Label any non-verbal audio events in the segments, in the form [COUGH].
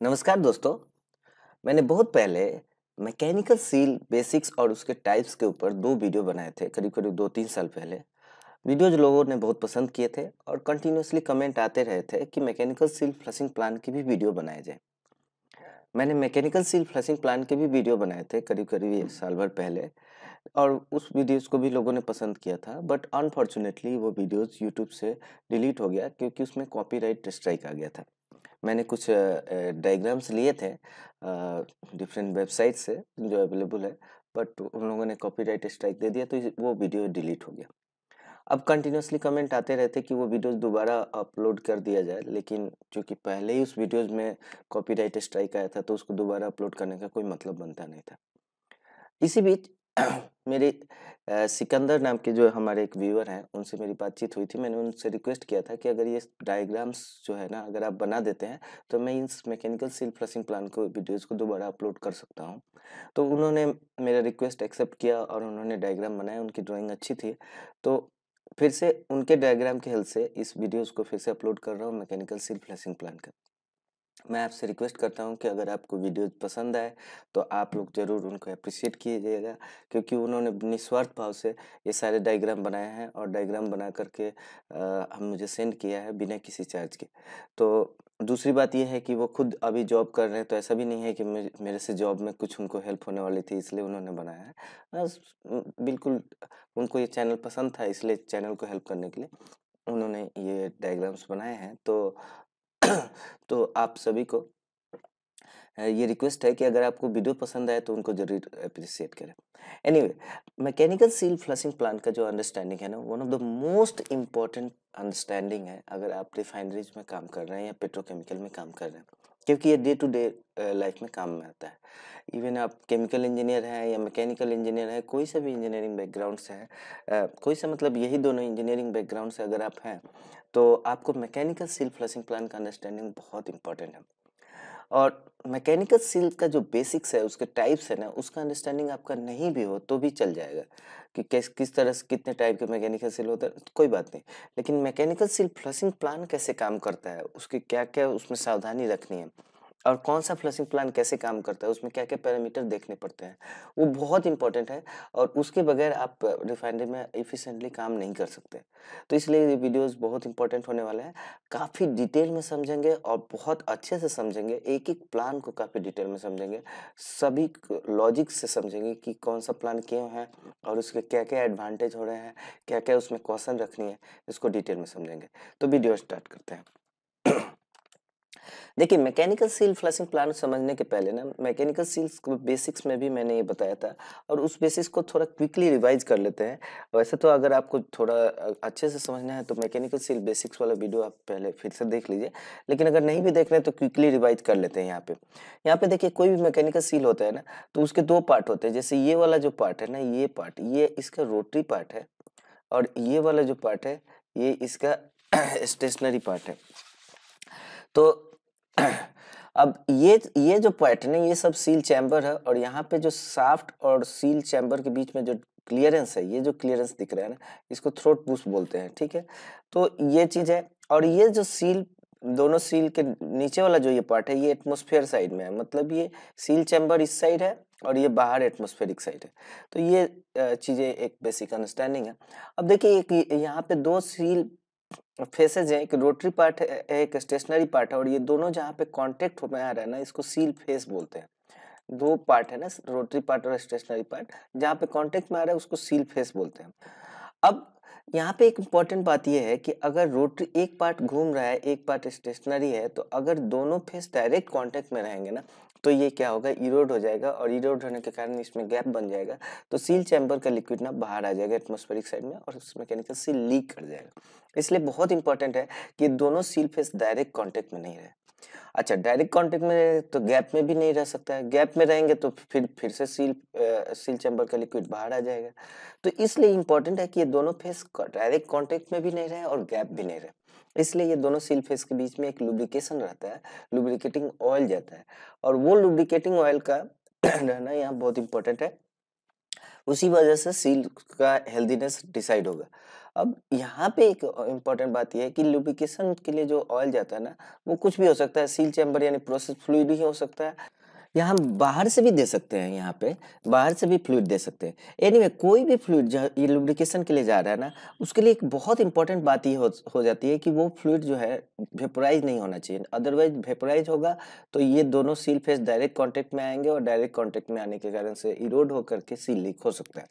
नमस्कार दोस्तों। मैंने बहुत पहले मैकेनिकल सील, बेसिक्स और उसके टाइप्स के ऊपर दो वीडियो बनाए थे करीब करीब दो तीन साल पहले। वीडियोज़ लोगों ने बहुत पसंद किए थे और कंटिन्यूसली कमेंट आते रहे थे कि मैकेनिकल सील फ्लशिंग प्लान की भी वीडियो बनाए जाए। मैंने मैकेनिकल सील फ्लशिंग प्लान के भी वीडियो बनाए थे करीब करीब साल भर पहले और उस वीडियोस को भी लोगों ने पसंद किया था, बट अनफॉर्चुनेटली वो वीडियोस यूट्यूब से डिलीट हो गया क्योंकि उसमें कॉपीराइट स्ट्राइक आ गया था। मैंने कुछ डायग्राम्स लिए थे डिफरेंट वेबसाइट से, जो अवेलेबल है बट उन लोगों ने कॉपीराइट स्ट्राइक दे दिया तो वो वीडियो डिलीट हो गया। अब कंटिन्यूसली कमेंट आते रहते कि वो वीडियोस दोबारा अपलोड कर दिया जाए, लेकिन चूँकि पहले ही उस वीडियोस में कॉपीराइट स्ट्राइक आया था तो उसको दोबारा अपलोड करने का कोई मतलब बनता नहीं था। इसी बीच, [CLEARS THROAT] मेरे सिकंदर नाम के जो हमारे एक व्यूअर हैं, उनसे मेरी बातचीत हुई थी। मैंने उनसे रिक्वेस्ट किया था कि अगर ये डायग्राम्स जो है ना, अगर आप बना देते हैं तो मैं इस मैकेनिकल सील फ्लशिंग प्लान को वीडियोस को दोबारा अपलोड कर सकता हूँ। तो उन्होंने मेरा रिक्वेस्ट एक्सेप्ट किया और उन्होंने डायग्राम बनाया, उनकी ड्राइंग अच्छी थी। तो फिर से उनके डायग्राम की हेल्प से इस वीडियोज़ को फिर से अपलोड कर रहा हूँ, मैकेनिकल सील फ्लशिंग प्लान का। मैं आपसे रिक्वेस्ट करता हूँ कि अगर आपको वीडियो पसंद आए तो आप लोग ज़रूर उनको अप्रिशिएट कीजिएगा, क्योंकि उन्होंने निस्वार्थ भाव से ये सारे डायग्राम बनाए हैं और डायग्राम बना करके हम मुझे सेंड किया है बिना किसी चार्ज के। तो दूसरी बात यह है कि वो खुद अभी जॉब कर रहे हैं तो ऐसा भी नहीं है कि मेरे से जॉब में कुछ उनको हेल्प होने वाली थी, इसलिए उन्होंने बनाया है। बिल्कुल उनको ये चैनल पसंद था, इसलिए चैनल को हेल्प करने के लिए उन्होंने ये डायग्राम्स बनाए हैं। तो [COUGHS] तो आप सभी को ये रिक्वेस्ट है कि अगर आपको वीडियो पसंद आए तो उनको ज़रूर अप्रिसिएट करें। Anyway mechanical seal flushing plant का जो अंडरस्टैंडिंग है ना one of the most important understanding है अगर आप रिफाइनरीज में काम कर रहे हैं या पेट्रोकेमिकल में काम कर रहे हैं, क्योंकि ये डे टू डे लाइफ में काम में आता है। इवन आप केमिकल इंजीनियर हैं या मैकेनिकल इंजीनियर है, कोई सा भी इंजीनियरिंग बैकग्राउंड से है कोई सा मतलब यही दोनों इंजीनियरिंग बैकग्राउंड से अगर आप हैं तो आपको मैकेनिकल सील फ्लशिंग प्लान का अंडरस्टैंडिंग बहुत इंपॉर्टेंट है। और मैकेनिकल सील का जो बेसिक्स है, उसके टाइप्स है ना, उसका अंडरस्टैंडिंग आपका नहीं भी हो तो भी चल जाएगा कि किस किस तरह से कितने टाइप के मैकेनिकल सील होते हैं, कोई बात नहीं। लेकिन मैकेनिकल सील फ्लशिंग प्लान कैसे काम करता है, उसकी क्या क्या उसमें सावधानी रखनी है और कौन सा फ्लशिंग प्लान कैसे काम करता है, उसमें क्या क्या पैरामीटर देखने पड़ते हैं, वो बहुत इंपॉर्टेंट है और उसके बगैर आप रिफाइनरी में इफिशेंटली काम नहीं कर सकते। तो इसलिए ये वीडियोस बहुत इंपॉर्टेंट होने वाले हैं। काफ़ी डिटेल में समझेंगे और बहुत अच्छे से समझेंगे, एक एक प्लान को काफ़ी डिटेल में समझेंगे, सभी लॉजिक से समझेंगे कि कौन सा प्लान क्यों है और उसके क्या क्या एडवांटेज हो रहे हैं क्या क्या उसमें क्वेश्चन रखनी है, इसको डिटेल में समझेंगे। तो वीडियो स्टार्ट करते हैं। देखिए मैकेनिकल सील फ्लशिंग प्लान समझने के पहले ना मैकेनिकल सील्स को बेसिक्स में भी मैंने ये बताया था और उस बेसिस को थोड़ा क्विकली रिवाइज कर लेते हैं। वैसे तो अगर आपको थोड़ा अच्छे से समझना है तो मैकेनिकल सील बेसिक्स वाला वीडियो आप पहले फिर से देख लीजिए। लेकिन अगर नहीं भी देख रहे तो क्विकली रिवाइज कर लेते हैं यहाँ पे। यहाँ पे देखिए, कोई भी मैकेनिकल सील होता है ना तो उसके दो पार्ट होते हैं। जैसे ये वाला जो पार्ट है ना, ये पार्ट ये इसका रोटरी पार्ट है और ये वाला जो पार्ट है, ये इसका [CLEARS THROAT] स्टेशनरी पार्ट है। तो अब ये ये जो पैटर्न है ये सब सील चैम्बर है और यहाँ पे जो साफ्ट और सील चैम्बर के बीच में जो क्लियरेंस है, ये जो क्लियरेंस दिख रहा है ना, इसको थ्रोट बूस्ट बोलते हैं, ठीक है? तो ये चीज़ है और ये जो सील दोनों सील के नीचे वाला जो ये पार्ट है, ये एटमोस्फेयर साइड में है। मतलब ये सील चैम्बर इस साइड है और ये बाहर एटमोस्फेरिक साइड है। तो ये चीज़ें एक बेसिक अंडरस्टैंडिंग है। अब देखिए, एक यहाँ पे दो सील फेसेज है एक रोटरी पार्ट है, एक स्टेशनरी पार्ट है और ये दोनों जहाँ पे कांटेक्ट में आ रहा है ना, इसको सील फेस बोलते हैं। दो पार्ट है ना, रोटरी पार्ट और स्टेशनरी पार्ट, जहाँ पे कांटेक्ट में आ रहा है, उसको सील फेस बोलते हैं। अब यहाँ पे एक इंपॉर्टेंट बात यह है कि अगर रोटरी एक पार्ट घूम रहा है, एक पार्ट स्टेशनरी है तो अगर दोनों फेस डायरेक्ट कांटेक्ट में रहेंगे ना तो ये क्या होगा इरोड हो जाएगा और इरोड होने के कारण इसमें गैप बन जाएगा। तो सील चैम्बर का लिक्विड ना बाहर आ जाएगा एटमोस्फेरिक साइड में और उस मैकेनिकल सील लीक कर जाएगा। इसलिए बहुत इंपॉर्टेंट है कि दोनों सील फेस डायरेक्ट कॉन्टेक्ट में नहीं रहे। अच्छा डायरेक्ट कांटेक्ट में तो गैप में भी नहीं रह सकता है। गैप में रहेंगे तो फिर फिर से सील आ, सील चैम्बर का लिक्विड बाहर आ जाएगा। तो इसलिए इंपॉर्टेंट है कि ये दोनों फेस डायरेक्ट कांटेक्ट में भी नहीं रहे और गैप भी नहीं रहे। इसलिए ये दोनों सील फेस के बीच में एक लुब्रिकेशन रहता है लुब्रिकेटिंग ऑयल जाता है। और वो लुब्रिकेटिंग ऑयल का [CLEARS THROAT] रहना यहाँ बहुत इंपॉर्टेंट है। उसी वजह से सील का हेल्दीनेस डिसाइड होगा। अब यहाँ पे एक इंपॉर्टेंट बात यह है कि लुब्रिकेशन के लिए जो ऑयल जाता है ना वो कुछ भी हो सकता है सील चैम्बर यानी प्रोसेस फ्लूड ही हो सकता है। या हम बाहर से भी दे सकते हैं यहाँ पे बाहर से भी फ्लूइड दे सकते हैं। एनीवे anyway, कोई भी फ्लूड जो ये लुब्रिकेशन के लिए जा रहा है ना उसके लिए एक बहुत इंपॉर्टेंट बात ये हो, हो जाती है कि वो फ्लूड जो है वेपोराइज नहीं होना चाहिए। अदरवाइज़ वेपोराइज होगा तो ये दोनों सील फेस डायरेक्ट कॉन्टेक्ट में आएँगे और डायरेक्ट कॉन्टेक्ट में आने के कारण से इरोड होकर के सील लीक हो सकता है।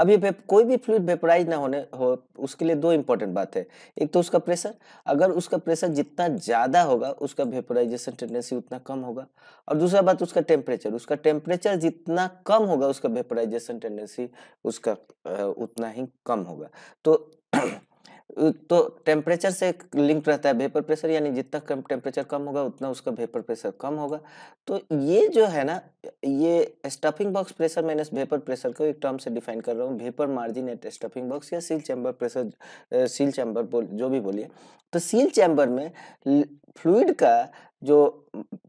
ये कोई भी फ्लूड वेपराइज ना होने, हो, उसके लिए दो इंपॉर्टेंट बात है। एक तो उसका प्रेशर, अगर उसका प्रेशर जितना ज़्यादा होगा, उसका वेपराइजेशन टेंडेंसी उतना कम होगा। और दूसरा बात, उसका टेम्परेचर उसका टेम्परेचर जितना कम होगा, उसका वेपराइजेशन टेंडेंसी उसका उतना ही कम होगा। तो तो टेम्परेचर से लिंक रहता है वेपर प्रेशर, यानी जितना कम टेम्परेचर कम होगा, उतना उसका वेपर प्रेशर कम होगा। तो ये जो है ना, ये stuffing box pressure minus vapour pressure को एक टर्म से डिफाइन कर रहा हूँ, vapour margin at stuffing box या seal chamber pressure seal chamber बोल, जो भी बोलिए। तो सील चैम्बर में फ्लूड का जो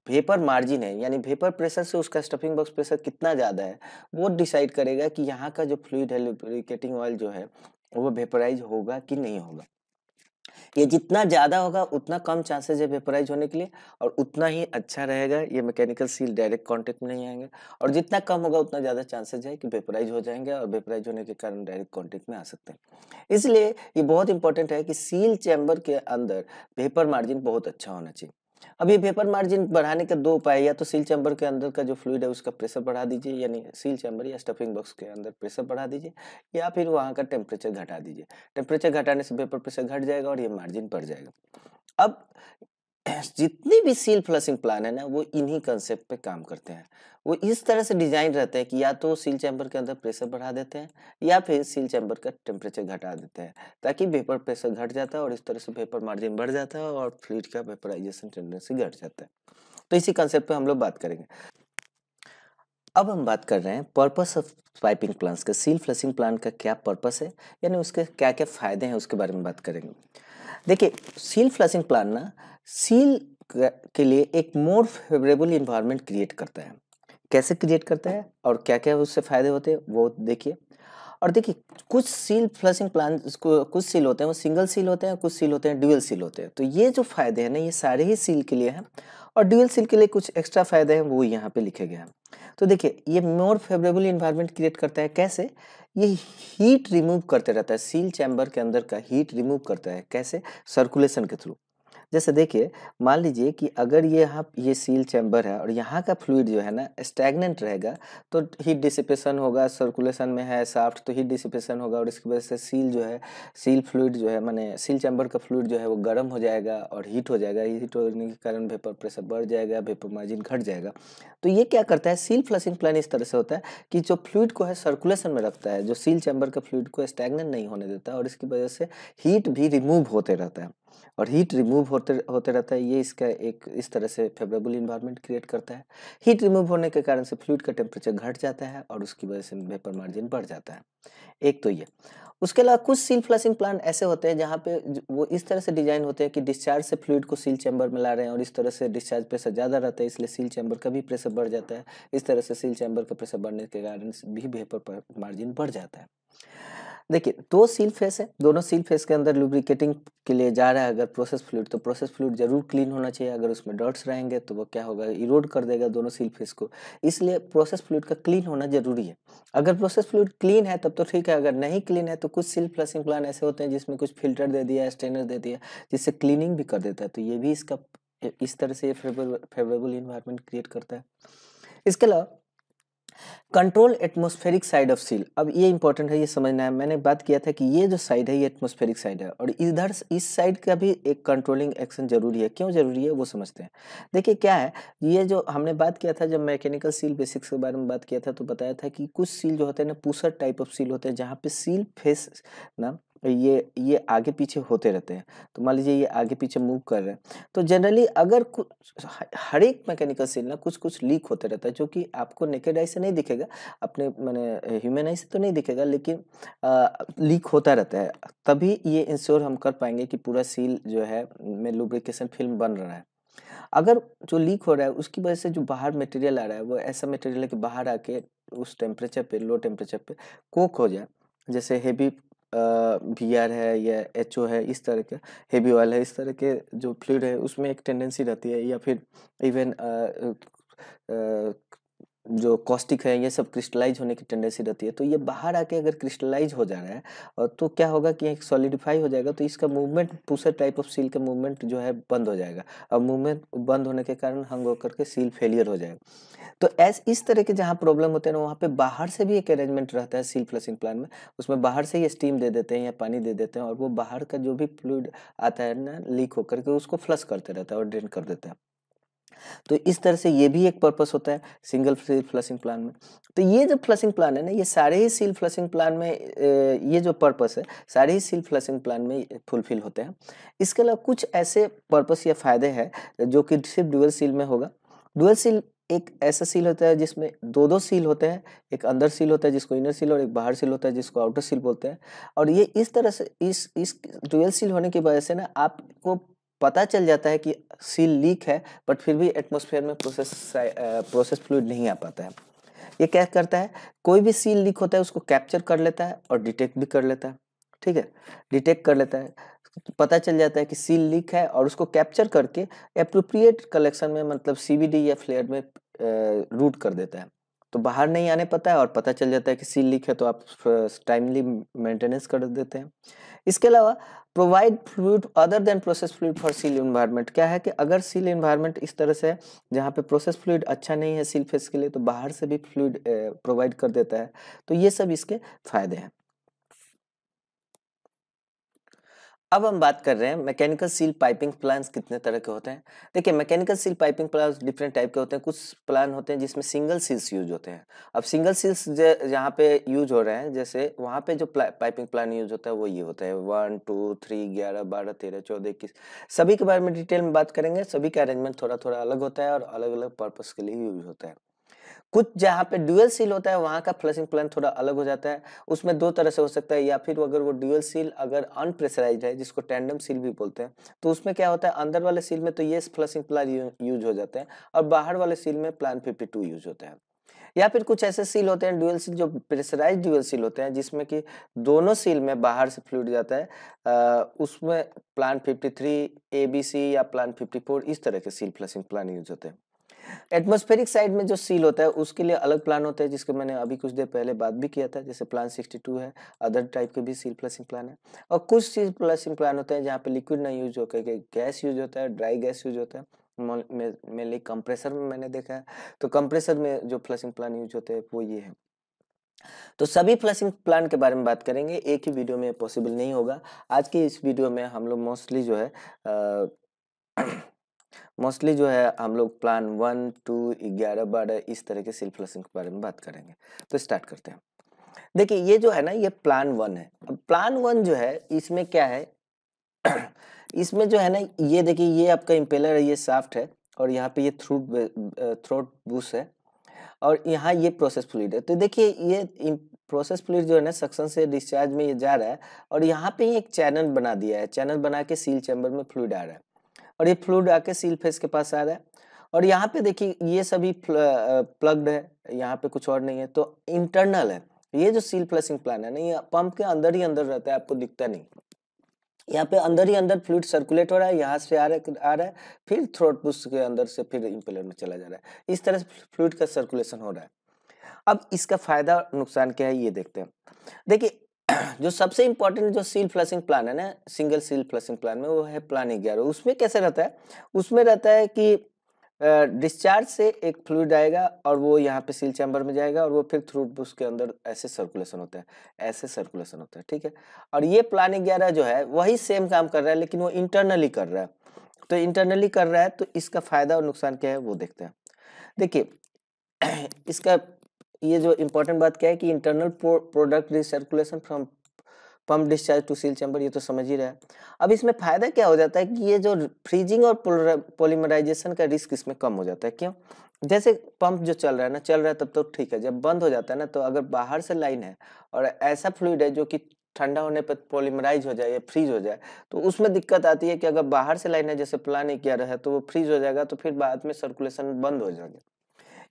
वेपर मार्जिन है, यानी वेपर प्रेशर से उसका स्टफिंग बॉक्स प्रेशर कितना ज़्यादा है, वो डिसाइड करेगा कि यहाँ का जो फ्लूड है, लुब्रिकेटिंग ऑयल जो है वो वेपराइज होगा कि नहीं होगा। ये जितना ज़्यादा होगा, उतना कम चांसेस है वेपराइज होने के लिए और उतना ही अच्छा रहेगा। ये मैकेनिकल सील डायरेक्ट कांटेक्ट में नहीं आएँगे और जितना कम होगा, उतना ज़्यादा चांसेस है कि वेपराइज हो जाएँगे और वेपराइज होने के कारण डायरेक्ट कांटेक्ट में आ सकते हैं। इसलिए ये बहुत इंपॉर्टेंट है कि सील चैम्बर के अंदर वेपर मार्जिन बहुत अच्छा होना चाहिए। अब ये वेपर मार्जिन बढ़ाने का दो उपाय, या तो सील चैम्बर के अंदर का जो फ्लूड है उसका प्रेशर बढ़ा दीजिए, यानी सील चैम्बर या स्टफिंग बॉक्स के अंदर प्रेशर बढ़ा दीजिए, या फिर वहाँ का टेम्परेचर घटा दीजिए। टेम्परेचर घटाने से पेपर प्रेशर घट जाएगा और ये मार्जिन बढ़ जाएगा। अब जितने भी सील फ्लशिंग प्लान है ना, वो इन्हीं कंसेप्ट पे काम करते हैं। वो इस तरह से डिज़ाइन रहते हैं कि या तो सील चैम्बर के अंदर प्रेशर बढ़ा देते हैं, या फिर सील चैम्बर का टेम्परेचर घटा देते हैं, ताकि वेपर प्रेशर घट जाता है और इस तरह से वेपर मार्जिन बढ़ जाता है और फ्लूड का वेपराइजेशन टेंडेंसी घट जाता है। तो इसी कंसेप्ट हम लोग बात करेंगे। अब हम बात कर रहे हैं पर्पस ऑफ़ पाइपिंग प्लांट्स का सील फ्लशिंग प्लांट का क्या पर्पस है, यानी उसके क्या क्या फ़ायदे हैं उसके बारे में बात करेंगे। देखिए सील फ्लशिंग प्लान ना सील के लिए एक मोर फेवरेबल इन्वायरमेंट क्रिएट करता है। कैसे क्रिएट करता है और क्या क्या उससे फ़ायदे होते हैं, वो देखिए। और देखिए, कुछ सील फ्लशिंग प्लान कुछ सील होते हैं, वो सिंगल सील होते हैं कुछ सील होते हैं ड्यूअल सील होते हैं। तो ये जो फ़ायदे हैं ना, ये सारे ही सील के लिए हैं और ड्यूअल सील के लिए कुछ एक्स्ट्रा फ़ायदे हैं, वो यहाँ पे लिखे गए हैं। तो देखिए, ये मोर फेवरेबल इन्वायरमेंट क्रिएट करता है कैसे? ये हीट रिमूव करते रहता है सील चैम्बर के अंदर का हीट रिमूव करता है। कैसे? सर्कुलेशन के थ्रू जैसे देखिए, मान लीजिए कि अगर ये यहाँ ये सील चैम्बर है और यहाँ का फ्लूड जो है ना, स्टैगनेंट रहेगा तो हीट डिसिपेशन होगा, सर्कुलेशन में है साफ्ट तो हीट डिसिपेशन होगा और इसकी वजह से सील जो है, सील फ्लूड जो है, मैंने सील चैम्बर का फ्लूइड जो है वो गर्म हो जाएगा और हीट हो जाएगा। हीट होने के कारण वेपर प्रेशर बढ़ जाएगा वेपर मार्जिन घट जाएगा। तो ये क्या करता है? सील फ्लशिंग प्लान इस तरह से होता है कि जो फ्लूइड को है सर्कुलेशन में रखता है, जो सील चैम्बर का फ्लूइड को स्टैगनेंट नहीं होने देता और इसकी वजह से हीट भी रिमूव होते रहता है। और हीट रिमूव होते होते रहता है, ये इसका एक इस तरह से फेवरेबल इन्वायरमेंट क्रिएट करता है। हीट रिमूव होने के कारण से फ्लूइड का टेम्परेचर घट जाता है और उसकी वजह से वेपर मार्जिन बढ़ जाता है। एक तो ये। उसके अलावा कुछ सील फ्लशिंग प्लांट ऐसे होते हैं जहाँ पे वो इस तरह से डिज़ाइन होते हैं कि डिस्चार्ज से फ्लूड को सील चैम्बर में ला रहे हैं और इस तरह से डिस्चार्ज प्रेशर ज़्यादा रहता है, इसलिए सील चैम्बर का भी प्रेशर बढ़ जाता है। इस तरह से सील चैम्बर का प्रेशर बढ़ने के कारण भी वेपर मार्जिन बढ़ जाता है। देखिए, दो सील फेस है, दोनों सील फेस के अंदर लुब्रिकेटिंग के लिए जा रहा है अगर प्रोसेस फ्लूड तो प्रोसेस फ्लूड ज़रूर क्लीन होना चाहिए। अगर उसमें डॉट्स रहेंगे तो वो क्या होगा? इरोड कर देगा दोनों सील फेस को। इसलिए प्रोसेस फ्लूड का क्लीन होना ज़रूरी है। अगर प्रोसेस फ्लूड क्लीन है, तब तो ठीक है, अगर नहीं क्लीन है तो कुछ सील फ्लशिंग प्लान ऐसे होते हैं, जिसमें कुछ फ़िल्टर दे दिया स्टेनर दे दिया, जिससे क्लीनिंग भी कर देता है। तो ये भी इसका, इस तरह से फेवरेबल इन्वायरमेंट क्रिएट करता है। इसके अलावा control atmospheric side of seal अब ये इंपॉर्टेंट है, ये समझना है। मैंने बात किया था कि ये जो साइड है, ये एटमोस्फेरिक साइड है। और इधर इस साइड का भी एक कंट्रोलिंग एक्शन ज़रूरी है। क्यों ज़रूरी है, वो समझते हैं। देखिए, क्या है? ये जो हमने बात किया था, जब मैकेनिकल सील बेसिक्स के बारे में बात किया था तो बताया था कि कुछ सील जो होते हैं ना पूसर टाइप ऑफ़ सील होते हैं, जहाँ पे सील फेस ना ये ये आगे पीछे होते रहते हैं। तो मान लीजिए ये आगे पीछे मूव कर रहे हैं तो जनरली अगर कुछ हर एक मैकेनिकल सील ना कुछ कुछ लीक होते रहता है जो कि आपको नेकेड आई से नहीं दिखेगा अपने मैंने ह्यूमन आई से तो नहीं दिखेगा लेकिन आ, लीक होता रहता है। तभी ये इंश्योर हम कर पाएँगे कि पूरा सील जो है में लुब्रिकेशन फ़िल्म बन रहा है। अगर जो लीक हो रहा है उसकी वजह से जो बाहर मटेरियल आ रहा है वो ऐसा मटेरियल है कि बाहर आके उस टेम्परेचर पे लो टेम्परेचर पे कोक हो जाए जैसे हेवी वी आर है या एच ओ है, इस तरह के हेवी ऑयल है, इस तरह के जो फ्लूड है, उसमें एक टेंडेंसी रहती है या फिर इवन जो कॉस्टिक है, ये सब क्रिस्टलाइज होने की टेंडेंसी रहती है। तो ये बाहर आके अगर क्रिस्टलाइज हो जा रहा है तो क्या होगा कि एक सॉलिडिफाई हो जाएगा तो इसका movement pusher type of seal का मूवमेंट जो है, बंद हो जाएगा। और मूवमेंट बंद होने के कारण हंग होकर के सील फेलियर हो जाएगा। तो ऐस, इस तरह के जहाँ प्रॉब्लम होते हैं ना, वहाँ पे बाहर से भी एक अरेंजमेंट रहता है सील फ्लशिंग प्लान में। उसमें बाहर से ही स्टीम दे देते हैं या पानी दे देते हैं, और वो बाहर का जो भी फ्लूड आता है ना लीक होकर के उसको फ्लश करते रहता है और ड्रेन कर देता है। तो इस तरह से ये भी एक पर्पस होता है सिंगल सील फ्लशिंग प्लान में। तो ये जो फ्लशिंग प्लान है ना, ये सारे ही सील फ्लशिंग प्लान में ये जो पर्पस है, सारे ही सील फ्लशिंग प्लान में फुलफिल होते हैं। इसके अलावा कुछ ऐसे पर्पस या फ़ायदे हैं, जो कि सिर्फ़ डुअल सील में होगा। डुअल सील एक ऐसा सील होता है, जिसमें दो दो सील होते हैं, एक अंदर सील होता है, जिसको इनर सील और एक बाहर सील होता है, जिसको आउटर सील बोलते हैं। और ये इस तरह से, इस इस डुअल सील होने की वजह से ना, आपको पता चल जाता है कि सील लीक है, बट फिर भी एटमोसफेयर में प्रोसेस प्रोसेस फ्लूड नहीं आ पाता है। ये क्या करता है? कोई भी सील लीक होता है, उसको कैप्चर कर लेता है और डिटेक्ट भी कर लेता है। ठीक है? डिटेक्ट कर लेता है। पता चल जाता है कि सील लीक है और उसको कैप्चर करके अप्रोप्रिएट कलेक्शन में मतलब सीबीडी या फ्लेयर में रूट कर देता है। तो बाहर नहीं आने पता है और पता चल जाता है कि सील लीक है तो आप टाइमली मेंटेनेंस कर देते हैं। इसके अलावा provide fluid other than process fluid for seal environment क्या है कि अगर सील इन्वायरमेंट इस तरह से जहाँ पे प्रोसेस फ्लूड अच्छा नहीं है सील फेस के लिए तो बाहर से भी फ्लूड प्रोवाइड कर देता है। तो ये सब इसके फ़ायदे हैं। अब हम बात कर रहे हैं मैकेनिकल सील पाइपिंग प्लान्स कितने तरह के होते हैं। देखिए, mechanical seal piping plans different type के होते हैं। कुछ प्लान होते हैं जिसमें सिंगल सील्स यूज़ होते हैं। अब सिंगल सील्स जहाँ पे यूज़ हो रहे हैं, जैसे वहाँ पे जो पाइपिंग प्लान यूज़ होता है वो ये होता है। वन, टू, थ्री, ग्यारह, बारह, तेरह, चौदह, इक्कीस। सभी के बारे में डिटेल में बात करेंगे, सभी का अरेंजमेंट थोड़ा थोड़ा अलग होता है और अलग अलग पर्पज के लिए यूज़ होता है। कुछ जहाँ पे ड्यूअल सील होता है, वहाँ का फ्लशिंग प्लान थोड़ा अलग हो जाता है। उसमें दो तरह से हो सकता है, या फिर अगर वो ड्यूअल सील अगर अनप्रेशराइज है, जिसको टैंडम सील भी बोलते हैं तो उसमें क्या होता है, अंदर वाले सील में तो ये फ्लशिंग प्लान यूज़ हो जाते हैं और बाहर वाले सील में प्लान फिफ्टी टू यूज़ होता है। या फिर कुछ ऐसे सील होते हैं ड्यूअल सील जो प्रेशराइज ड्यूअल सील होते हैं, जिसमें कि दोनों सील में बाहर से फ्लूड जाता है उसमें प्लान 53 एबीसी या प्लान 54 इस तरह के सील फ्लशिंग प्लान यूज़ होते हैं। एटमोस्फेरिक साइड में जो सील होता है उसके लिए अलग प्लान होता है जिसके मैंने अभी कुछ देर पहले बात भी किया था जैसे प्लान 62 है अदर टाइप के भी सील प्लसिंग प्लान है। और कुछ सील प्लसिंग प्लान होते हैं जहाँ पे लिक्विड ना यूज़ होकर के गैस यूज़ होता है ड्राई गैस यूज़ होता है। मेनली कंप्रेसर में मैंने देखा है। तो कंप्रेसर में जो फ्लशिंग प्लान यूज़ होते हैं वो ये है। तो सभी फ्लशिंग प्लान के बारे में बात करेंगे एक ही वीडियो में पॉसिबल नहीं होगा। आज की इस वीडियो में हम लोग मोस्टली जो है आ, मोस्टली जो है, हम लोग प्लान वन टू ग्यारह, बारह, इस तरह के सिल फ्लशिंग के बारे में बात करेंगे। तो स्टार्ट करते हैं। देखिए, ये जो है ना, ये प्लान वन है। अब प्लान वन जो है, इसमें क्या है? [CLEARS THROAT] इसमें जो है ना, ये देखिए, ये आपका इम्पेलर है, ये साफ्ट है, और यहाँ पे ये थ्रूट थ्रोट बूस है, और यहाँ ये प्रोसेस फ्लूड है। तो देखिए, ये प्रोसेस फ्लूड जो है ना सक्शन से डिस्चार्ज में ये जा रहा है, और यहाँ पे एक चैनल बना दिया है चैनल बना के सील चैम्बर में फ्लूड आ रहा है। और ये फ्लूड आके सील फेस के पास आ रहा है। और यहाँ पे देखिए, ये सभी प्लग्ड है, यहाँ पे कुछ और नहीं है तो इंटरनल है। ये जो सील फ्लशिंग प्लान है ना, ये पंप के अंदर ही अंदर रहता है, आपको दिखता नहीं। यहाँ पे अंदर ही अंदर फ्लूड सर्कुलेट हो रहा है, यहाँ से आ रहा है, आ रहा है, फिर थ्रोट बुश के अंदर से फिर इम्पेलर में चला जा रहा है। इस तरह से फ्लूड का सर्कुलेशन हो रहा है। अब इसका फ़ायदा नुकसान क्या है, ये देखते हैं। देखिए [CLEARS THROAT] जो सबसे इंपॉर्टेंट जो सील फ्लशिंग प्लान है ना सिंगल सील फ्लशिंग प्लान में वो है प्लान ग्यारह। उसमें कैसे रहता है? उसमें रहता है कि डिस्चार्ज से एक फ्लूड आएगा और वो यहाँ पे सील चैम्बर में जाएगा और वो फिर थ्रू उसके अंदर ऐसे सर्कुलेशन होता है, ऐसे सर्कुलेशन होता है, ठीक है? और ये प्लान ग्यारह जो है, वही सेम काम कर रहा है, लेकिन वो इंटरनली कर रहा है। तो इंटरनली कर रहा है तो इसका फ़ायदा और नुकसान क्या है, वो देखते हैं। देखिए, [CLEARS THROAT] इसका ये जो इम्पोर्टेंट बात क्या है कि internal product recirculation from pump discharge to seal chamber ये तो समझ ही रहा है। अब इसमें फ़ायदा क्या हो जाता है कि ये जो फ्रीजिंग और पोलीमराइजेशन का रिस्क इसमें कम हो जाता है, क्यों? जैसे पंप जो चल रहा है ना, चल रहा है तब तो ठीक है, जब बंद हो जाता है ना तो अगर बाहर से लाइन है और ऐसा फ्लूड है जो कि ठंडा होने पर पोलिमराइज हो जाए या फ्रीज हो जाए तो उसमें दिक्कत आती है कि अगर बाहर से लाइन है, जैसे प्लान नहीं किया रहा तो वो फ्रीज हो जाएगा तो फिर बाद में सर्कुलेशन बंद हो जाएगा।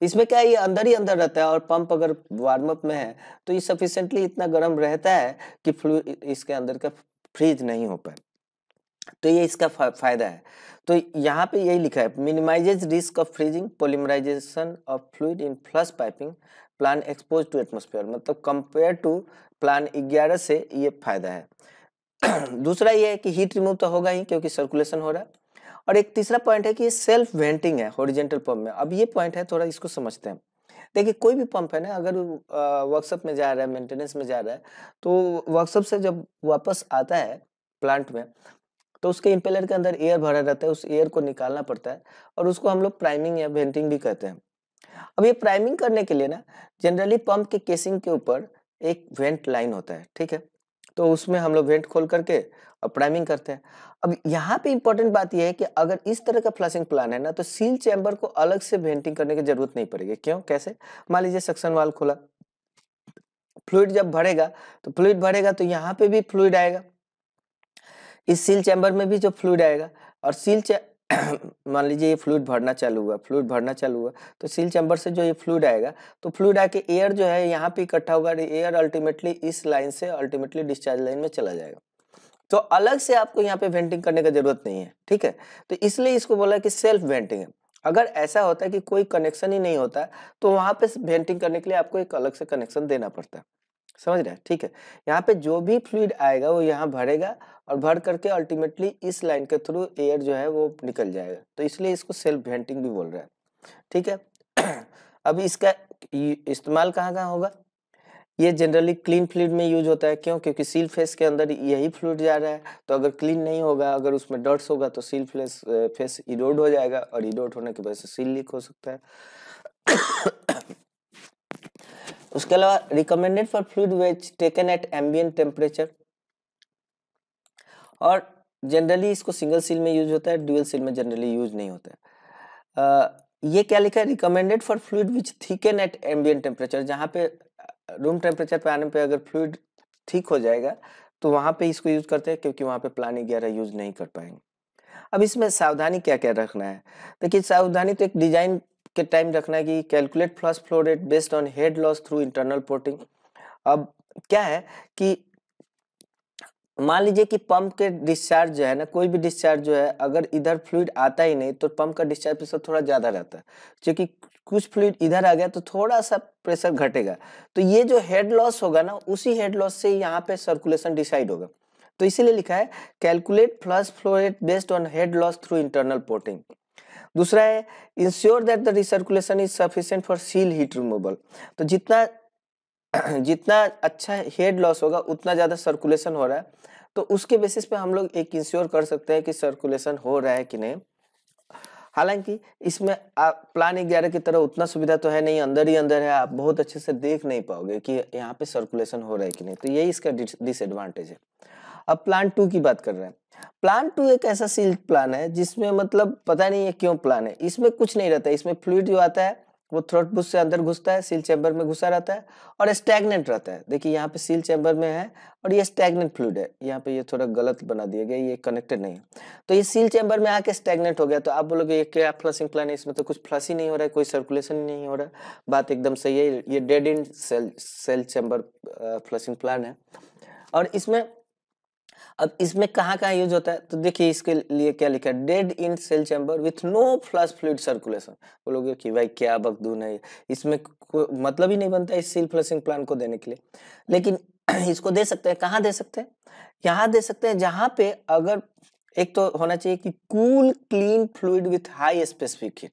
इसमें क्या है, ये अंदर ही अंदर रहता है और पंप अगर वार्म अप में है तो ये सफिशेंटली इतना गर्म रहता है कि फ्लू इसके अंदर का फ्रीज नहीं हो पाए। तो ये इसका फ़ायदा है। तो यहाँ पे यही लिखा है minimises risk of freezing polymerisation of fluid in flush piping plan expose to atmosphere मतलब कंपेयर टू प्लान 11 से ये फ़ायदा है। [CLEARS THROAT] दूसरा ये है कि हीट रिमूव तो होगा ही, क्योंकि सर्कुलेशन हो रहा है। और एक तीसरा पॉइंट है कि ये सेल्फ वेंटिंग है हॉरिजेंटल पंप में। अब ये पॉइंट है, थोड़ा इसको समझते हैं। देखिए, कोई भी पंप है ना, अगर वर्कशॉप में जा रहा है मेंटेनेंस में जा रहा है तो वर्कशॉप से जब वापस आता है प्लांट में तो उसके इम्पेलर के अंदर एयर भरा रहता है, उस एयर को निकालना पड़ता है और उसको हम लोग प्राइमिंग या वेंटिंग भी कहते हैं। अब ये प्राइमिंग करने के लिए ना जनरली पंप के केसिंग के ऊपर एक वेंट लाइन होता है, ठीक है? तो उसमें हम लोग वेंट खोल करके प्राइमिंग करते हैं। अब यहाँ पे इंपॉर्टेंट बात यह है कि अगर इस तरह का फ्लशिंग प्लान है ना तो सील चैम्बर को अलग से वेंटिंग करने की ज़रूरत नहीं पड़ेगी। क्यों? कैसे? मान लीजिए सक्शन वाल खोला। फ्लूइड जब भरेगा तो फ्लूइड भरेगा तो यहाँ पे भी फ्लूइड आएगा। इस सील चैम्बर में भी जो फ्लूड आएगा, और सील [COUGHS] मान लीजिए ये फ्लूइड भरना चालू हुआ फ्लूइड भरना चालू हुआ तो सील चैम्बर से जो ये फ्लूइड आएगा तो फ्लूइड आके एयर जो है यहाँ पे इकट्ठा होगा एयर अल्टीमेटली इस लाइन से अल्टीमेटली डिस्चार्ज लाइन में चला जाएगा। तो अलग से आपको यहाँ पे वेंटिंग करने का ज़रूरत नहीं है, ठीक है? तो इसलिए इसको बोला कि सेल्फ वेंटिंग है। अगर ऐसा होता है कि कोई कनेक्शन ही नहीं होता तो वहाँ पे वेंटिंग करने के लिए आपको एक अलग से कनेक्शन देना पड़ता है। समझ रहे हैं? ठीक है? यहाँ पे जो भी फ्लूड आएगा, वो यहाँ भरेगा और भर करके अल्टीमेटली इस लाइन के थ्रू एयर जो है, वो निकल जाएगा। तो इसलिए इसको सेल्फ वेंटिंग भी बोल रहा है। ठीक है? [CLEARS THROAT] अब इसका इस्तेमाल कहाँ कहाँ होगा? ये जनरली क्लीन फ्लूड में यूज़ होता है। क्यों? क्योंकि सील फेस के अंदर यही फ्लूड जा रहा है। तो अगर क्लीन नहीं होगा अगर उसमें डर्ट्स होगा तो सील फेस फेस इरोड हो जाएगा और इरोड होने की वजह से सील लीक हो सकता है। उसके अलावा recommended for fluid which thicken at ambient temperature और जनरली इसको सिंगल सील में यूज़ होता है ड्यूअल सील में जनरली यूज़ नहीं होता है। uh, ये क्या लिखा है? Recommended for fluid which thicken at ambient temperature जहाँ पे रूम टेम्परेचर पे आने पे अगर फ्लूड ठीक हो जाएगा तो वहाँ पे इसको यूज़ करते हैं, क्योंकि वहाँ पे प्लानी ग्यारह यूज़ नहीं कर पाएँगे। अब इसमें सावधानी क्या क्या रखना है? देखिए, सावधानी तो एक डिज़ाइन के टाइम रखना है कि calculate flush flow rate based on head loss through internal porting अब क्या है कि मान लीजिए कि पंप के डिस्चार्ज जो है ना, कोई भी डिस्चार्ज जो है, अगर इधर फ्लूड आता ही नहीं तो पंप का डिस्चार्ज प्रेशर थोड़ा ज़्यादा रहता है। क्योंकि कुछ फ्लूइड इधर आ गया तो थोड़ा सा प्रेशर घटेगा। तो ये जो हेड लॉस होगा ना, उसी हेड लॉस से यहाँ पे सर्कुलेशन डिसाइड होगा। तो इसीलिए लिखा है calculate flush flow rate based on head loss through internal porting दूसरा है ensure that the recirculation is sufficient for seal heat removal तो जितना जितना अच्छा हेड लॉस होगा, उतना ज़्यादा सर्कुलेशन हो रहा है। तो उसके बेसिस पे हम लोग एक इंश्योर कर सकते हैं कि सर्कुलेशन हो रहा है कि नहीं। हालाँकि इसमें प्लान ग्यारह की तरह उतना सुविधा तो है नहीं, अंदर ही अंदर है, आप बहुत अच्छे से देख नहीं पाओगे कि यहाँ पे सर्कुलेशन हो रहा है कि नहीं। तो यही इसका डिसएडवांटेज है। अब प्लान टू की बात कर रहे हैं। प्लान टू एक ऐसा सील्ड प्लान है जिसमें मतलब पता नहीं है क्यों प्लान है। इसमें कुछ नहीं रहता, इसमें फ्लूड जो आता है वो थ्रोट बुश से अंदर घुसता है सील चैम्बर में घुसा रहता है और स्टैगनेंट रहता है। देखिए, यहाँ पे सील चैम्बर में है और ये स्टैगनेंट फ्लूड है। यहाँ पे ये थोड़ा गलत बना दिया गया, ये कनेक्टेड नहीं है। तो ये सील चैम्बर में आके स्टैगनेंट हो गया तो आप बोलोगे, ये क्या फ्लशिंग प्लान है? इसमें तो कुछ फ्लश ही नहीं हो रहा है, कोई सर्कुलेशन नहीं हो रहा बात एकदम सही है, ये dead end seal seal chamber flushing plan है। और इसमें अब इसमें कहाँ कहाँ यूज़ होता है? तो देखिए इसके लिए क्या लिखा है? Dead end seal chamber with no flush fluid circulation बोलोगे कि भाई क्या बकदून है इसमें मतलब ही नहीं बनता है इस सील फ्लशिंग प्लान को देने के लिए। लेकिन [CLEARS THROAT] इसको दे सकते हैं। कहाँ दे सकते हैं? यहाँ दे सकते हैं जहाँ पे अगर, एक तो होना चाहिए कि cool clean fluid with high specific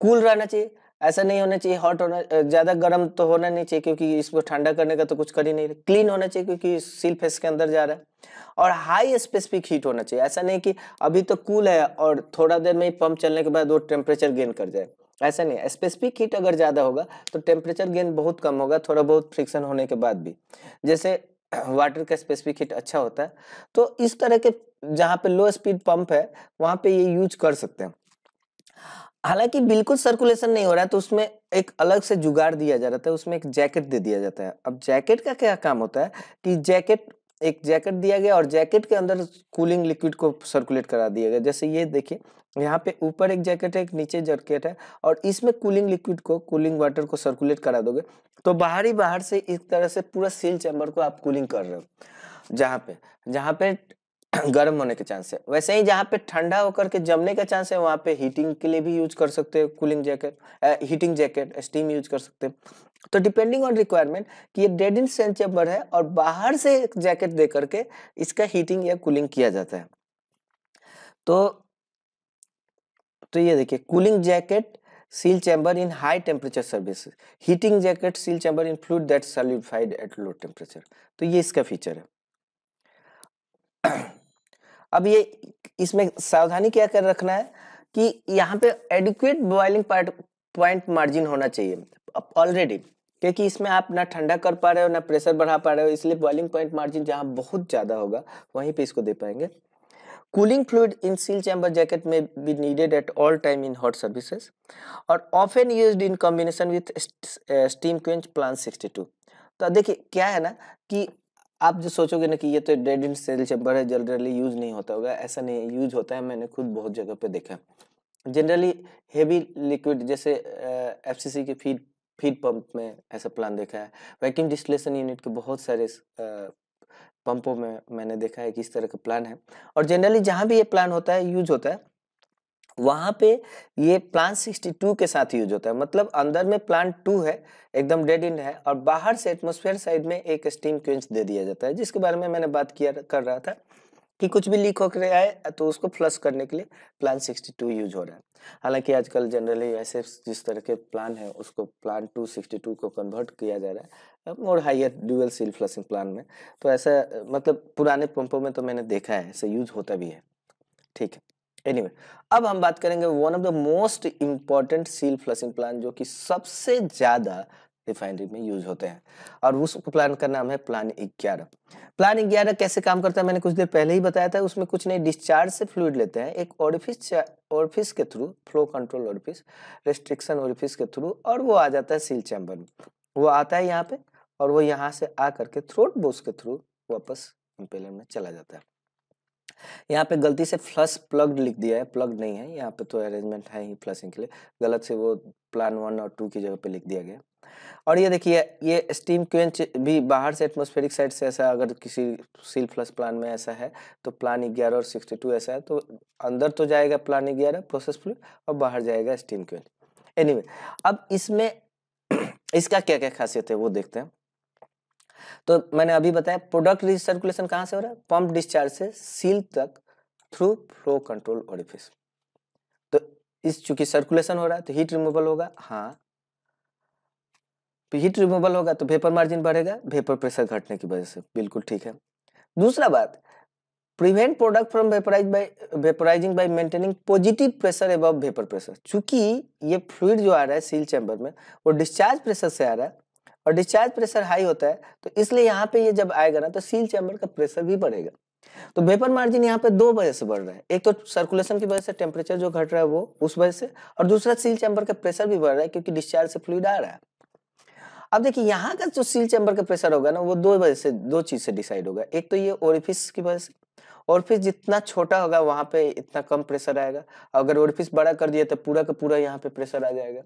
cool रहना चाहिए। ऐसा नहीं होना चाहिए हॉट होना ज़्यादा गर्म तो होना नहीं चाहिए क्योंकि इसको ठंडा करने का तो कुछ कर ही नहीं क्लीन होना चाहिए क्योंकि सील फेस के अंदर जा रहा है। और हाई स्पेसिफिक हीट होना चाहिए। ऐसा नहीं कि अभी तो कूल है और थोड़ा देर में ही पंप चलने के बाद वो टेम्परेचर गेन कर जाए। ऐसा नहीं स्पेसिफिक हीट अगर ज़्यादा होगा तो टेम्परेचर गेन बहुत कम होगा, थोड़ा बहुत फ्रिक्शन होने के बाद भी। जैसे [CLEARS THROAT] वाटर का स्पेसिफिक हीट अच्छा होता है तो इस तरह के जहाँ पे लो स्पीड पंप है, वहाँ पे ये यूज़ कर सकते हैं। हालाँकि बिल्कुल सर्कुलेशन नहीं हो रहा है तो उसमें एक अलग से जुगाड़ दिया जा रहा था उसमें एक जैकेट दे दिया जाता है। अब जैकेट का क्या काम होता है कि जैकेट एक जैकेट दिया गया और जैकेट के अंदर कूलिंग लिक्विड को सर्कुलेट करा दिया गया। जैसे ये देखिए, यहाँ पे ऊपर एक जैकेट है, एक नीचे जैकेट है और इसमें कूलिंग लिक्विड को कूलिंग वाटर को सर्कुलेट करा दोगे तो बाहर ही बाहर से इस तरह से पूरा सील चैम्बर को आप कूलिंग कर रहे हो, जहाँ पे जहाँ पे [CLEARS THROAT] गर्म होने के चांस है। वैसे ही जहाँ पे ठंडा होकर के जमने का चांस है, वहाँ पे हीटिंग के लिए भी यूज़ कर सकते हैं cooling jacket heating jacket steam use कर सकते हैं। तो डिपेंडिंग ऑन रिक्वायरमेंट कि ये डेड इन सेल चैम्बर है और बाहर से एक जैकेट दे करके इसका हीटिंग या कूलिंग किया जाता है। तो तो ये देखिए cooling jacket seal chamber in high temperature service heating jacket seal chamber in fluid that solidified at low temperature तो ये इसका फीचर है। [CLEARS THROAT] अब ये इसमें सावधानी क्या कर रखना है कि यहाँ पे एडिक्वेट बॉइलिंग पॉइंट मार्जिन होना चाहिए। ऑलरेडी क्योंकि इसमें आप ना ठंडा कर पा रहे हो, ना प्रेशर बढ़ा पा रहे हो, इसलिए बॉइलिंग पॉइंट मार्जिन जहाँ बहुत ज़्यादा होगा, वहीं पे इसको दे पाएँगे। Cooling fluid in seal chamber jacket में be needed at all time in hot services और often use in combination with steam quench plan 62 तो देखिए, क्या है ना कि आप जो सोचोगे ना कि ये तो डेड इन सेल चैम्बर है जनरली यूज़ नहीं होता होगा ऐसा नहीं यूज़ होता है मैंने खुद बहुत जगह पे देखा जनरली हेवी लिक्विड जैसे एफ़ uh, के फ़ीड फ़ीड पंप में ऐसा प्लान देखा है। वैक्यूम डिस्टिलेशन यूनिट के बहुत सारे पंपों में मैंने देखा है कि इस तरह का प्लान है। और जनरली जहाँ भी ये प्लान होता है यूज़ होता है। वहाँ पे ये प्लान 62 के साथ यूज़ होता है। मतलब अंदर में प्लान 2 है, एकदम डेड इंड है और बाहर से एटमोसफेयर साइड में एक स्टीम क्वेंच दे दिया जाता है, जिसके बारे में मैंने बात किया कर रहा था कि कुछ भी लीक होकर आए तो उसको फ्लश करने के लिए प्लान 62 यूज़ हो रहा है। हालाँकि आजकल जनरली ऐसे जिस तरह के प्लान है, उसको प्लान 262 को कन्वर्ट किया जा रहा है, और higher dual seal flushing plan में। तो ऐसा मतलब पुराने पंपों में तो मैंने देखा है, ऐसा यूज़ होता भी है। ठीक है। एनीवे anyway, अब हम बात करेंगे one of the most important seal flushing plan जो कि सबसे ज़्यादा रिफाइनरी में यूज़ होते हैं। और उस प्लान का नाम है प्लान ग्यारह। प्लान ग्यारह कैसे काम करता है? मैंने कुछ देर पहले ही बताया था उसमें कुछ नहीं डिस्चार्ज से फ्लूड लेते हैं। एक ओरिफिस ओरिफिस के through flow control orifice restriction orifice के थ्रू और वो आ जाता है सील चैम्बर में। वो आता है यहाँ पे और वो यहाँ से आ करके थ्रोट बोस के थ्रू वापस इम्पेलर में चला जाता है। यहाँ पे गलती से फ्लस प्लग्ड लिख दिया है प्लग नहीं है, यहाँ पे तो अरेंजमेंट है ही फ्लशिंग के लिए। गलत से वो प्लान वन और टू की जगह पे लिख दिया गया। और ये देखिए, ये स्टीम क्वेंच भी बाहर से एटमोस्फेरिक साइड से ऐसा अगर किसी सील फ्लस प्लान में ऐसा है तो प्लान ग्यारह और सिक्सटी टू ऐसा है तो अंदर तो जाएगा प्लान ग्यारह प्रोसेस फ्लू और बाहर जाएगा स्टीम क्वेंच एनीवे अब इसमें [CLEARS THROAT] इसका क्या क्या खासियत है वो देखते हैं। तो मैंने अभी बताया प्रोडक्ट रिसर्कुलेशन कहाँ से हो रहा है? पंप डिस्चार्ज से सील तक थ्रू फ्लो कंट्रोल ओरिफिस तो इस चूँकि सर्कुलेशन हो रहा है तो हीट रिमूवल होगा। हाँ। हीट रिमूवल होगा तो वेपर मार्जिन बढ़ेगा वेपर प्रेशर घटने की वजह से। बिल्कुल ठीक है। दूसरा बात prevent product from vaporise by vaporising by maintaining positive pressure above vapour pressure चूँकि ये फ्लूइड जो आ रहा है सील चैम्बर में, वो डिस्चार्ज प्रेशर से आ रहा है और डिस्चार्ज प्रेशर हाई होता है तो इसलिए यहाँ पे ये जब आएगा ना तो सील चैम्बर का प्रेशर भी बढ़ेगा। तो वेपर मार्जिन यहाँ पे दो वजह से बढ़ रहा है। एक तो सर्कुलेशन की वजह से टेम्परेचर जो घट रहा है वो उस वजह से, और दूसरा सील चैम्बर का प्रेशर भी बढ़ रहा है क्योंकि डिस्चार्ज से फ्लूड आ रहा है। अब देखिए, यहाँ का जो सील चैम्बर का प्रेशर होगा ना, वो दो वजह से, दो चीज़ से डिसाइड होगा। एक तो ये ओरिफिस की वजह से ओरिफिस जितना छोटा होगा वहाँ पे इतना कम प्रेशर आएगा। अगर ओरिफिस बड़ा कर दिया तो पूरा का पूरा यहाँ पे प्रेशर आ जाएगा।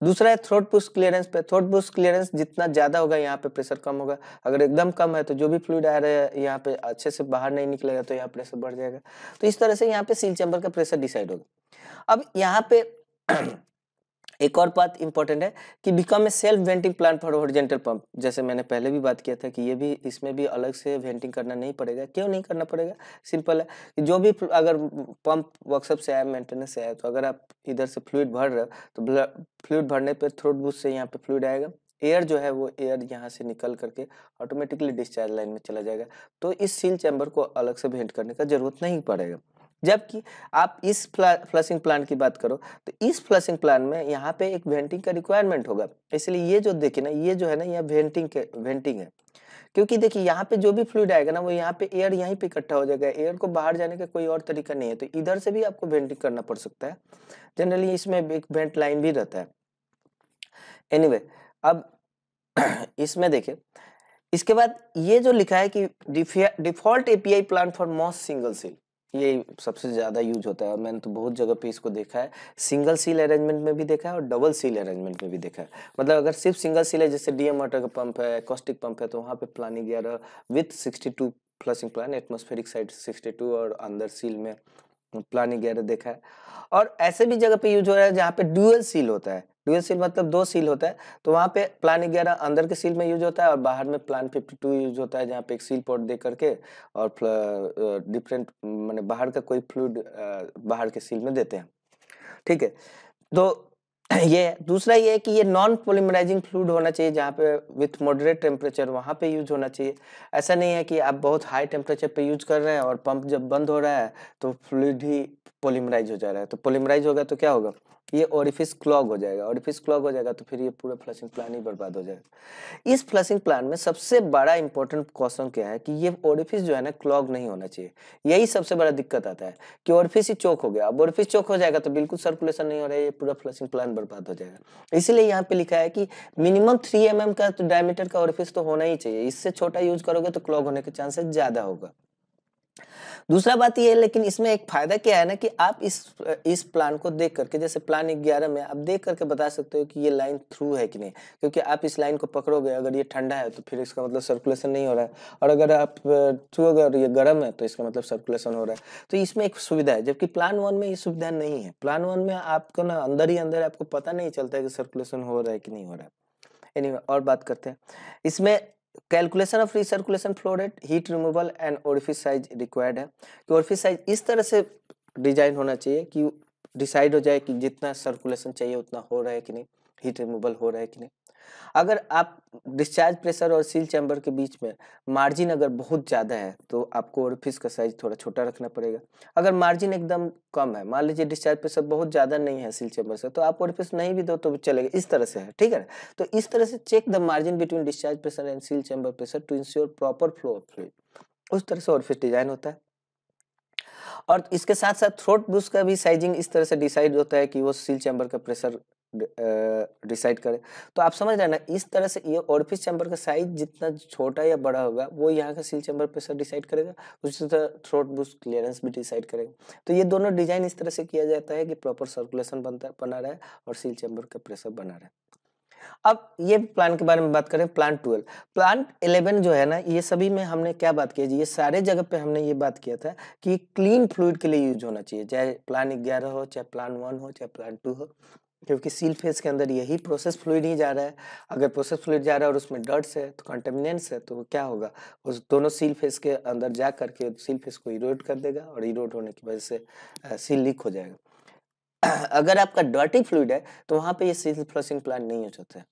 दूसरा है थ्रोट पुश क्लियरेंस पे। थ्रोट पुश क्लियरेंस जितना ज़्यादा होगा, यहाँ पे प्रेशर कम होगा। अगर एकदम कम है तो जो भी फ्लूड आ रहा है, यहाँ पे अच्छे से बाहर नहीं निकलेगा तो यहाँ प्रेशर बढ़ जाएगा। तो इस तरह से यहाँ पे सील चैम्बर का प्रेशर डिसाइड होगा। अब यहाँ पे एक और बात इंपॉर्टेंट है कि become a self venting plant for horizontal pump जैसे मैंने पहले भी बात किया था कि ये भी, इसमें भी अलग से वेंटिंग करना नहीं पड़ेगा। क्यों नहीं करना पड़ेगा? सिंपल है कि जो भी अगर पंप वर्कशॉप से आया मेंटेनेंस से आया तो अगर आप इधर से फ्लूड भर रहे हो तो फ्लूड भरने पर थ्रोट बूथ से यहाँ पे फ्लूड आएगा। एयर जो है वो एयर यहाँ से निकल करके ऑटोमेटिकली डिस्चार्ज लाइन में चला जाएगा। तो इस सील चैम्बर को अलग से भेंट करने का ज़रूरत नहीं पड़ेगा। जबकि आप इस फ्लशिंग प्लान की बात करो तो इस फ्लशिंग प्लान में यहाँ पे एक वेंटिंग का रिक्वायरमेंट होगा। इसलिए ये जो देखिए ना ये जो है ना ये वेंटिंग के वेंटिंग है। क्योंकि देखिए यहाँ पे जो भी फ्लूड आएगा ना वो यहाँ पे एयर यहीं पे इकट्ठा हो जाएगा। एयर को बाहर जाने का कोई और तरीका नहीं है तो इधर से भी आपको वेंटिंग करना पड़ सकता है। जनरली इसमें एक वेंट लाइन भी रहता है। एनीवे anyway, अब [CLEARS THROAT] इसमें देखिए इसके बाद ये जो लिखा है कि default API plan for most single seal ये सबसे ज़्यादा यूज़ होता है और मैंने तो बहुत जगह पे इसको देखा है। सिंगल सील अरेंजमेंट में भी देखा है और डबल सील अरेंजमेंट में भी देखा है। मतलब अगर सिर्फ़ सिंगल सील है, जैसे डीएम वाटर का पंप है कॉस्टिक पंप है तो वहाँ पे प्लानिंग ग्यारह with sixty two flushing plan atmospheric side sixty two और अंदर सील में। प्लान ग्यारह देखा है। और ऐसे भी जगह पे यूज़ हो रहा है जहाँ पे ड्यूअल सील होता है। ड्यूअल सील मतलब दो सील होता है तो वहाँ पे प्लान ग्यारह अंदर के सील में यूज़ होता है और बाहर में प्लान फिफ्टी टू यूज़ होता है, जहाँ पे एक सील पोर्ट दे करके और डिफरेंट मैंने बाहर का कोई फ्लूड बाहर के सील में देते हैं। ठीक है तो [CLEARS THROAT] ये दूसरा ये है कि ये नॉन पोलिमराइजिंग फ्लूड होना चाहिए, जहाँ पे विथ मॉडरेट टेम्परेचर वहाँ पे यूज़ होना चाहिए। ऐसा नहीं है कि आप बहुत हाई टेम्परेचर पे यूज़ कर रहे हैं और पंप जब बंद हो रहा है तो फ्लूड ही पोलिमराइज हो जा रहा है। तो पोलिमराइज होगा तो क्या होगा? ये ओरिफिस क्लॉग हो जाएगा। ओरिफिस क्लॉग हो जाएगा तो फिर ये पूरा फ्लशिंग प्लान ही बर्बाद हो जाएगा। इस फ्लशिंग प्लान में सबसे बड़ा इंपॉर्टेंट क्वेश्चन क्या है कि ये ओरिफिस जो है ना क्लॉग नहीं होना चाहिए। यही सबसे बड़ा दिक्कत आता है कि ओरिफिस ही चोक हो गया। अब ओरिफिस चोक हो जाएगा तो बिल्कुल सर्कुलेशन नहीं हो रहा है, ये पूरा फ्लशिंग प्लान बर्बाद हो जाएगा। इसीलिए यहाँ पे लिखा है कि मिनिमम थ्री एम का तो डायमीटर का ओरिफिस तो होना ही चाहिए। इससे छोटा यूज़ करोगे तो क्लॉग होने के चांसेस ज़्यादा होगा। दूसरा बात ये है, लेकिन इसमें एक फ़ायदा क्या है ना कि आप इस इस प्लान को देख करके, जैसे प्लान ग्यारह में, आप देख करके बता सकते हो कि ये लाइन थ्रू है कि नहीं? क्योंकि आप इस लाइन को पकड़ोगे, अगर ये ठंडा है तो फिर इसका मतलब सर्कुलेशन नहीं हो रहा है। और अगर आप थ्रू अगर ये गर्म है तो इसका मतलब सर्कुलेशन हो रहा है। तो इसमें एक सुविधा है, जबकि प्लान वन में ये सुविधा नहीं है। प्लान वन में आपको ना अंदर ही अंदर आपको पता नहीं चलता है कि सर्कुलेशन हो रहा है कि नहीं हो रहा है। एनीवे और बात करते हैं। इसमें calculation of recirculation flow rate heat removal and orifice size required है कि ओरिफिस साइज़ इस तरह से डिज़ाइन होना चाहिए कि डिसाइड हो जाए कि जितना सर्कुलेशन चाहिए उतना हो रहा है कि नहीं हीट रिमूवल हो रहा है कि नहीं। अगर आप डिस्चार्ज प्रेशर और सील चैम्बर के बीच में मार्जिन अगर बहुत ज़्यादा है तो आपको ओरिफिस का साइज़ थोड़ा छोटा रखना पड़ेगा। अगर मार्जिन एकदम कम है, मान लीजिए डिस्चार्ज प्रेशर बहुत ज़्यादा नहीं है सील चैम्बर से तो आप ओरिफिस नहीं भी दो तो चलेगा, इस तरह से है, ठीक है तो इस तरह से check the margin between discharge pressure and seal chamber pressure to ensure proper flow of fluid उस तरह से ओरिफिस डिज़ाइन होता है। और इसके साथ साथ थ्रोट बुश का भी साइजिंग इस तरह से डिसाइड होता है कि वो सील चैम्बर का प्रेशर डिसाइड करें। तो आप समझ रहे ना इस तरह से ये ऑर्फिस चैम्बर का साइज़ जितना छोटा या बड़ा होगा, वो यहाँ का सील चैम्बर प्रेशर डिसाइड करेगा उसी तरह थ्रोट बुश क्लियरेंस भी डिसाइड करेगा। तो ये दोनों डिज़ाइन इस तरह से किया जाता है कि प्रॉपर सर्कुलेशन बनता, बना रहा और सील चैम्बर का प्रेशर बना रहा। अब ये प्लान के बारे में बात करें प्लान ट्वेल्व प्लान इलेवन जो है ना, ये सभी में हमने क्या बात की ये सारे जगह पे हमने ये बात किया था कि क्लीन फ्लूड के लिए यूज़ होना चाहिए, चाहे प्लान ग्यारह हो, चाहे प्लान वन हो, चाहे प्लान टू हो। क्योंकि सील फेस के अंदर यही प्रोसेस फ्लूड ही जा रहा है। अगर प्रोसेस फ्लूड जा रहा है और उसमें डर्ट्स है तो कंटेमिनेंट्स है तो क्या होगा? उस दोनों सील फेस के अंदर जा करके सील फेस को इरोड कर देगा और इरोड होने की वजह से सील लीक हो जाएगा। [CLEARS THROAT] अगर आपका डर्टी फ्लूड है तो वहाँ पे ये सील फ्लसिंग प्लांट नहीं हो जाता। है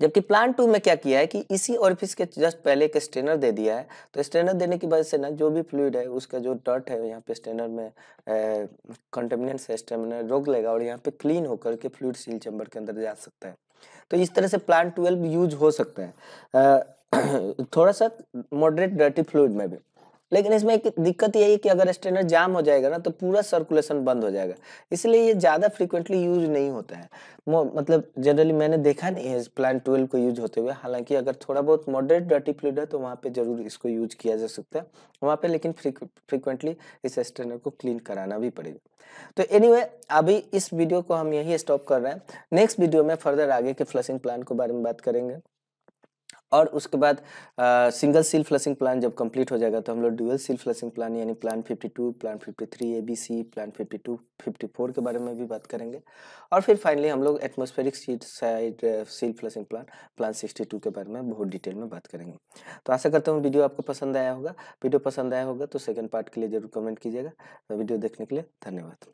जबकि प्लान टू में क्या किया है कि इसी ऑरिफिस के जस्ट पहले एक स्टेनर दे दिया है। तो स्टेनर देने की वजह से ना जो भी फ्लूड है उसका जो डर्ट है यहाँ पे स्टेनर में कंटेमिनेंट है स्टेनर रोक लेगा और यहाँ पे क्लीन होकर के फ्लूड सील चैम्बर के अंदर जा सकता है। तो इस तरह से प्लान ट्वेल्व यूज़ हो सकता है। आ, [CLEARS THROAT] थोड़ा सा मॉडरेट डर्टी फ्लूड में भी। लेकिन इसमें एक दिक्कत यही है कि अगर स्ट्रेनर जाम हो जाएगा ना तो पूरा सर्कुलेशन बंद हो जाएगा। इसलिए ये ज़्यादा फ्रीक्वेंटली यूज़ नहीं होता है। मतलब जनरली मैंने देखा नहीं है प्लान ट्वेल्व को यूज़ होते हुए। हालाँकि अगर थोड़ा बहुत मॉडरेट डर्टी फ्लूड है तो वहाँ पे ज़रूर इसको यूज़ किया जा सकता है। वहाँ पे लेकिन फ्रिक्वेंटली इस स्ट्रेनर को क्लीन कराना भी पड़ेगा। तो एनीवे अभी इस वीडियो को हम यही स्टॉप कर रहे हैं। नेक्स्ट वीडियो में फर्दर आगे के फ्लशिंग प्लान के बारे में बात करेंगे। और उसके बाद सिंगल सील फ्लशिंग प्लान जब कंप्लीट हो जाएगा तो हम लोग ड्यूअल सील फ्लशिंग प्लान यानी प्लान 52, प्लान 53, एबीसी, प्लान 52, 54 के बारे में भी बात करेंगे। और फिर फाइनली हम लोग atmospheric seat side seal flushing plan plan 62 के बारे में बहुत डिटेल में बात करेंगे। तो आशा करता हूँ वीडियो आपको पसंद आया होगा। वीडियो पसंद आया होगा तो सेकेंड पार्ट के लिए ज़रूर कमेंट कीजिएगा। वीडियो देखने के लिए धन्यवाद।